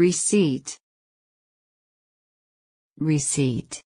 receipt. Receipt.